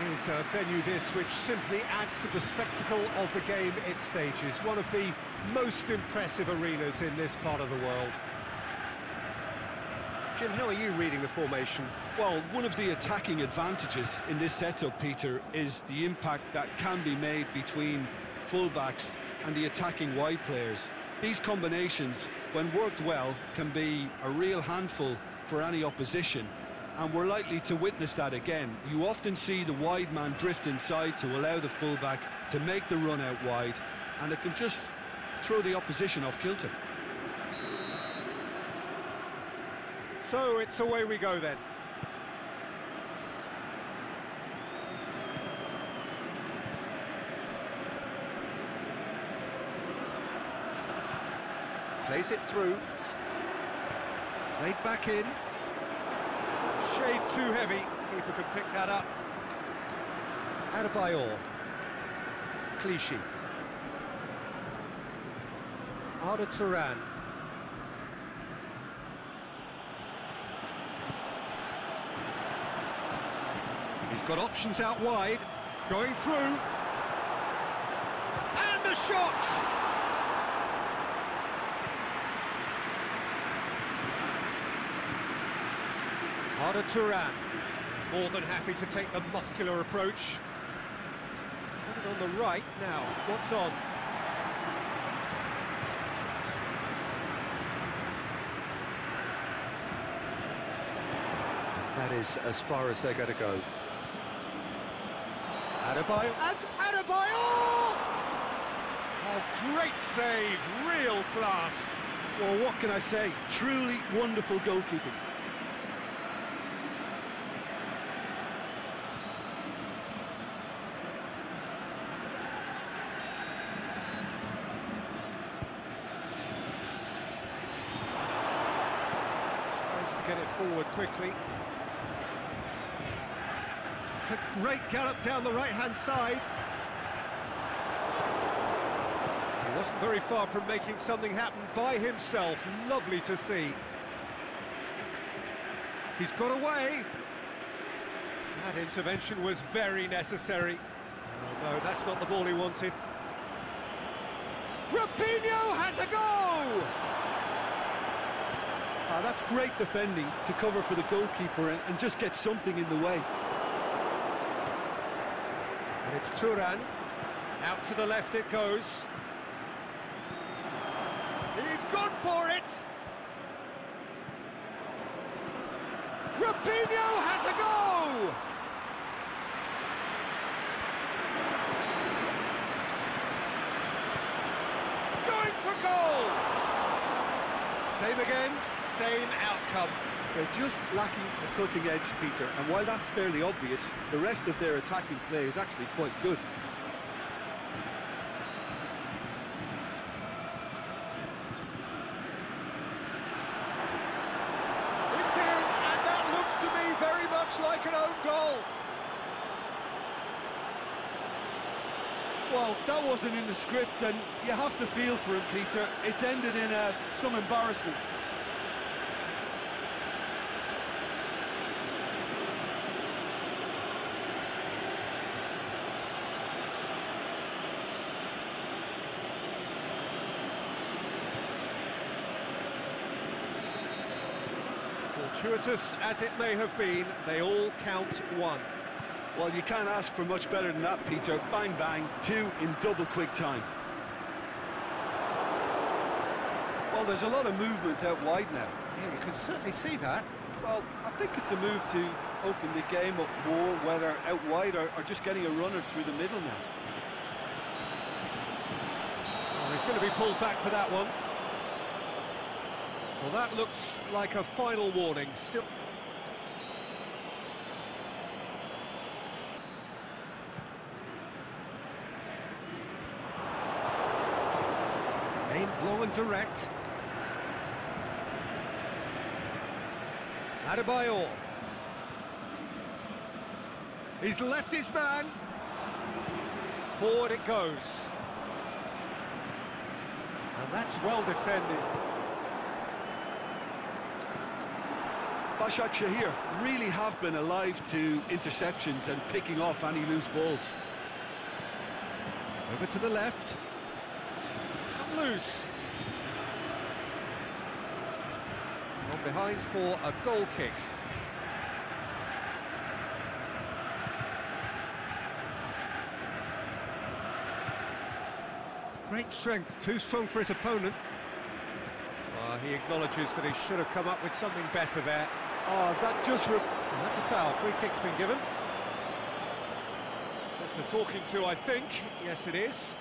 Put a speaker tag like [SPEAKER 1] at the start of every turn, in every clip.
[SPEAKER 1] It is a venue this which simply adds to the spectacle of the game it stages. One of the most impressive arenas in this part of the world. Jim, how are you reading the formation?
[SPEAKER 2] Well, one of the attacking advantages in this setup, Peter, is the impact that can be made between fullbacks and the attacking wide players. These combinations, when worked well, can be a real handful for any opposition and we're likely to witness that again. You often see the wide man drift inside to allow the fullback to make the run out wide and it can just throw the opposition off kilter.
[SPEAKER 1] So it's away we go then. Plays it through. Played back in. Too heavy. Keeper could pick that up. Adebayor. Clichy. Arda Turan. He's got options out wide. Going through. And the shot! Arda Turan, more than happy to take the muscular approach. He's put it on the right now. What's on? That is as far as they're going to go. Adebayor, and Adebayor! Oh, great save, real class.
[SPEAKER 2] Well, what can I say? Truly wonderful goalkeeping.
[SPEAKER 1] Tries to get it forward quickly. It's a great gallop down the right-hand side. He wasn't very far from making something happen by himself. Lovely to see. He's got away. That intervention was very necessary. Oh, no, that's not the ball he wanted. Robinho has a go!
[SPEAKER 2] Ah, that's great defending to cover for the goalkeeper and, just get something in the way.
[SPEAKER 1] And it's Turan. Out to the left it goes. He's gone for it! Robinho has a go! Going for goal! Same again, same outcome.
[SPEAKER 2] They're just lacking the cutting edge, Peter, and while that's fairly obvious, the rest of their attacking play is actually quite good.
[SPEAKER 1] It's in, and that looks to me very much like an own goal.
[SPEAKER 2] Well, that wasn't in the script, and you have to feel for him, Peter. It's ended in uh, some embarrassment.
[SPEAKER 1] Fortuitous as it may have been, they all count one.
[SPEAKER 2] Well, you can't ask for much better than that, Peter. Bang, bang, two in double quick time. Well, there's a lot of movement out wide now.
[SPEAKER 1] Yeah, you can certainly see that.
[SPEAKER 2] Well, I think it's a move to open the game up more, whether out wide or, or just getting a runner through the middle now.
[SPEAKER 1] Oh, he's going to be pulled back for that one. Well, that looks like a final warning. Still. Aimed low and direct. Adebayor. He's left his man. Forward it goes. And that's well defended.
[SPEAKER 2] Başakşehir really have been alive to interceptions and picking off any loose balls.
[SPEAKER 1] Over to the left. He's come loose. On behind for a goal kick. Great strength, too strong for his opponent. Ah, he acknowledges that he should have come up with something better there.
[SPEAKER 2] Oh, that just...
[SPEAKER 1] That's a foul. Free kick's been given. Just a talking to, I think. Yes, it is.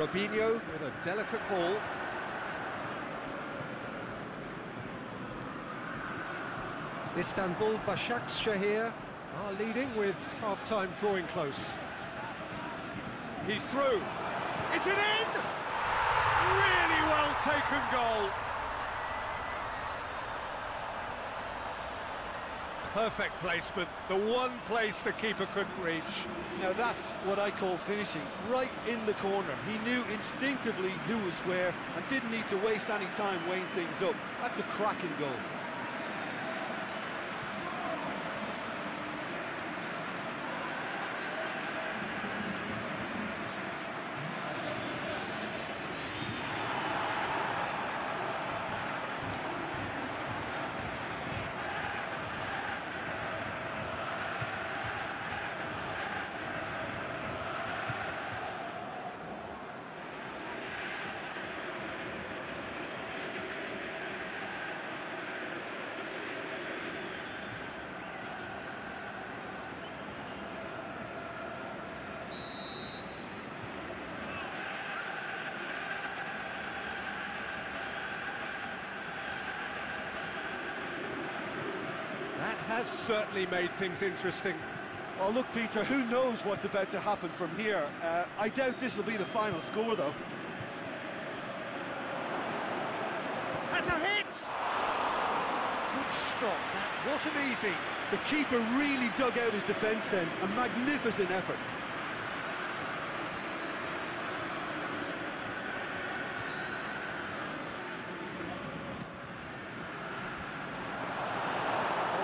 [SPEAKER 1] Robinho with a delicate ball. Istanbul Başakşehir are leading with half-time drawing close. He's through. Is it in? Really well taken goal. Perfect placement, the one place the keeper couldn't reach.
[SPEAKER 2] Now that's what I call finishing, right in the corner. He knew instinctively who was where and didn't need to waste any time weighing things up. That's a cracking goal.
[SPEAKER 1] That has certainly made things interesting.
[SPEAKER 2] Oh, look, Peter, who knows what's about to happen from here? Uh, I doubt this will be the final score, though.
[SPEAKER 1] Has a hit! Good stop, that wasn't easy.
[SPEAKER 2] The keeper really dug out his defence then. A magnificent effort.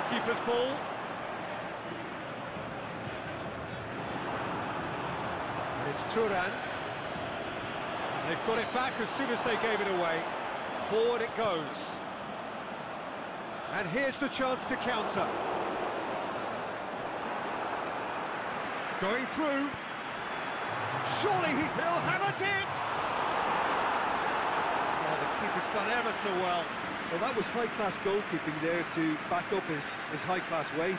[SPEAKER 1] Goalkeeper's ball. And it's Turan. They've got it back as soon as they gave it away. Forward it goes. And here's the chance to counter. Going through. Surely he, he'll have a dip! Oh, the keeper's done ever so well.
[SPEAKER 2] Well, that was high-class goalkeeping there to back up his, his high-class wage.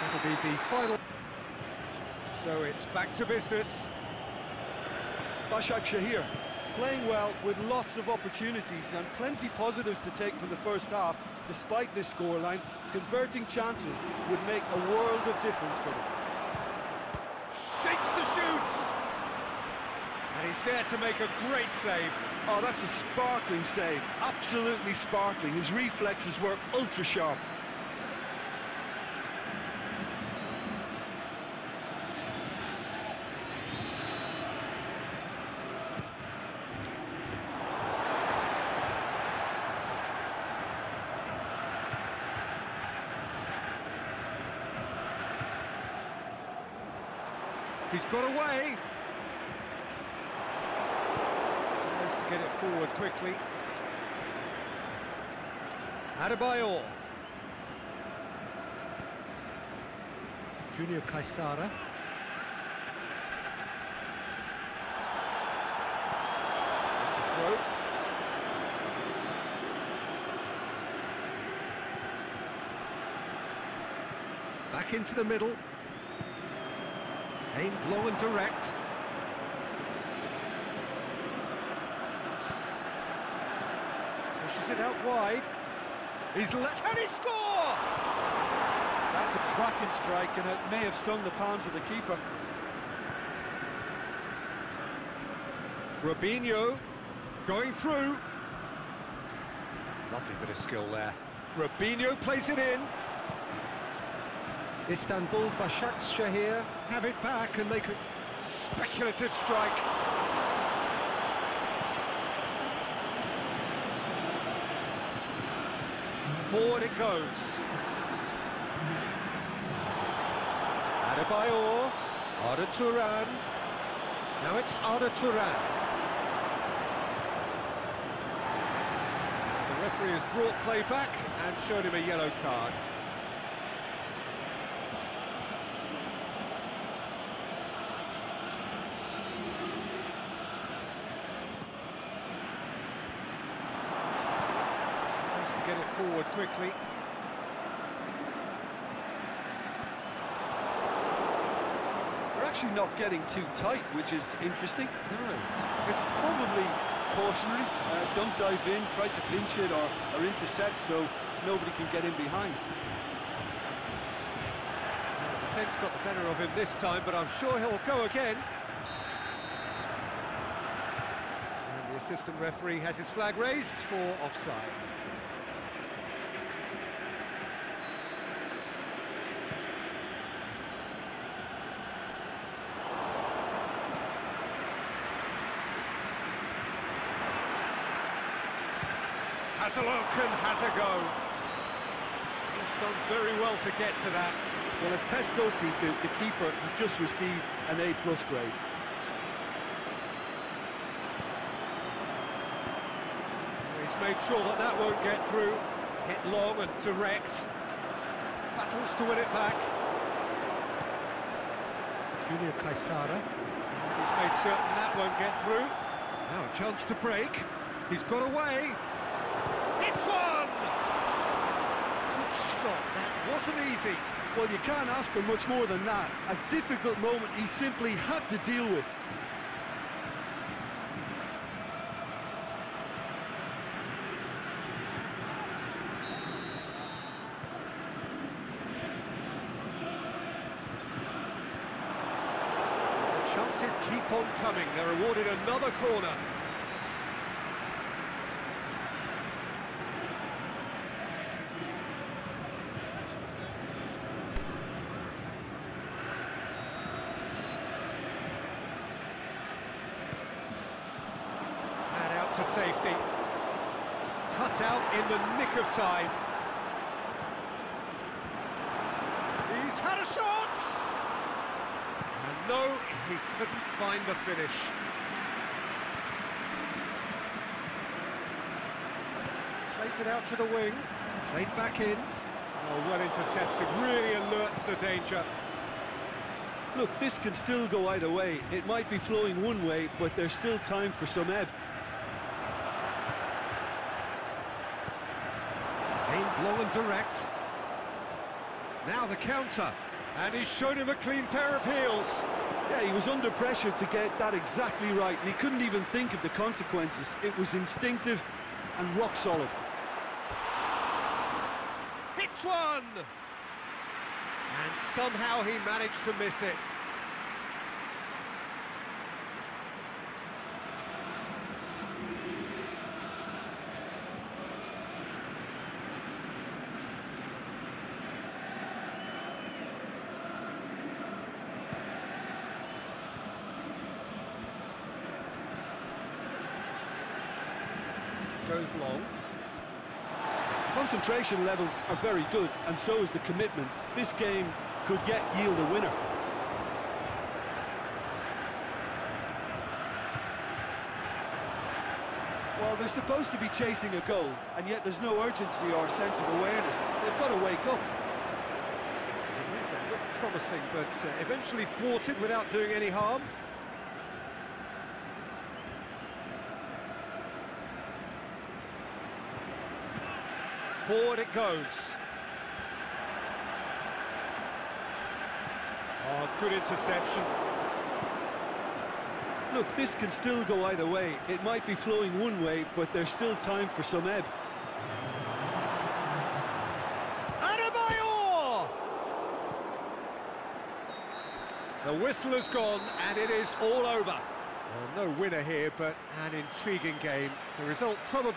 [SPEAKER 1] That'll be the final. So it's back to business.
[SPEAKER 2] Başakşehir playing well with lots of opportunities and plenty positives to take from the first half. Despite this scoreline, converting chances would make a world of difference for them.
[SPEAKER 1] Shapes the shoots! And he's there to make a great save.
[SPEAKER 2] Oh, that's a sparkling save. Absolutely sparkling. His reflexes were ultra sharp.
[SPEAKER 1] He's got away. Tries to get it forward quickly. Adebayor. Junior Caiçara. It's a throw. Back into the middle. Aimed long and direct. Pushes it out wide. He's left. Can he score?
[SPEAKER 2] That's a cracking strike, and it may have stung the palms of the keeper.
[SPEAKER 1] Robinho going through. Lovely bit of skill there. Robinho plays it in. Istanbul Başakşehir have it back and they could... Speculative strike. Forward it goes. Adebayor, Arda Turan. Now it's Arda Turan. The referee has brought play back and shown him a yellow card. Tries to get it forward quickly.
[SPEAKER 2] They're actually not getting too tight, which is interesting.
[SPEAKER 1] No.
[SPEAKER 2] It's probably cautionary. Uh, don't dive in, try to pinch it or, or intercept so nobody can get in behind.
[SPEAKER 1] The defence got the better of him this time, but I'm sure he'll go again. And the assistant referee has his flag raised for offside. Has a look and has a go. He's done very well to get to that.
[SPEAKER 2] Well, as Tesco, goalkeeper, the keeper has just received an A-plus grade.
[SPEAKER 1] He's made sure that that won't get through. Hit long and direct. Battles to win it back. Junior Caiçara. He's made certain that won't get through. Now a chance to break. He's got away. It's one! Good stop. That wasn't easy.
[SPEAKER 2] Well, you can't ask for much more than that. A difficult moment he simply had to deal with.
[SPEAKER 1] Chances keep on coming. They're awarded another corner. And out to safety. Cut out in the nick of time. He's had a shot! And no, he couldn't find the finish. Plays it out to the wing, played back in. Oh, well intercepted, really alerts the danger.
[SPEAKER 2] Look, this can still go either way. It might be flowing one way, but there's still time for some ebb.
[SPEAKER 1] Long and direct. Now the counter. And he's shown him a clean pair of heels.
[SPEAKER 2] Yeah, he was under pressure to get that exactly right, and he couldn't even think of the consequences. It was instinctive and rock solid.
[SPEAKER 1] Hits one! And somehow he managed to miss it. Goes long.
[SPEAKER 2] Concentration levels are very good, and so is the commitment. This game could yet yield a winner. Well, they're supposed to be chasing a goal, and yet there's no urgency or sense of awareness. They've got to wake up.
[SPEAKER 1] The move then looked promising, but uh, eventually thwarted without doing any harm. Forward it goes. Oh, good interception.
[SPEAKER 2] Look, this can still go either way. It might be flowing one way, but there's still time for some ebb.
[SPEAKER 1] Adebayor! The whistle has gone, and it is all over. Well, no winner here, but an intriguing game. The result probably...